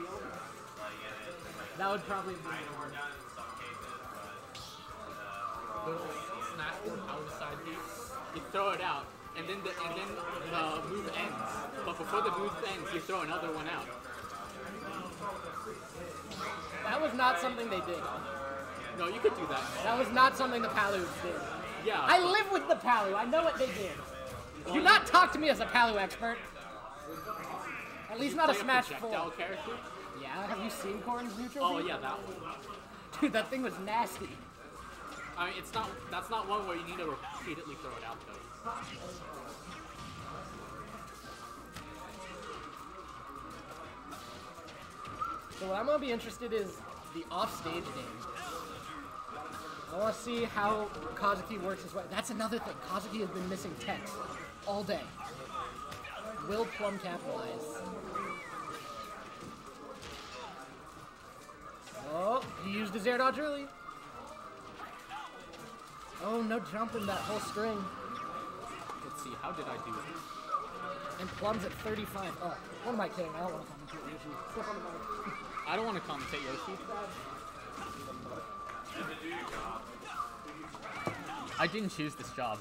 shield. That would probably be Kind of worked out in some cases, but Little smash board out of the side piece. You throw it out, and then the and then the move ends. But before the move ends, you throw another one out. That was not something they did. No, you could do that. That was not something the Palus did. Yeah. I live with the Palu. I know what they did. Do not talk to me as a Palu expert. At least not a Smash projectile 4. character. Yeah, have you seen Corn's neutral? Oh yeah, that one. Dude, that thing was nasty. I mean, it's not. That's not one where you need to repeatedly throw it out though. So what I'm gonna be interested is the offstage game. I want to see how Kazuki works his way. That's another thing. Kazuki has been missing text all day. Will Plum capitalize? Oh, he used his air dodge early. Oh, no jumping that whole string. Let's see. How did I do it? And Plum's at 35. Oh, what am I kidding? I don't want to commentate Yoshi. Step on the mic. I don't want to commentate Yoshi. I didn't choose this job.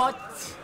What?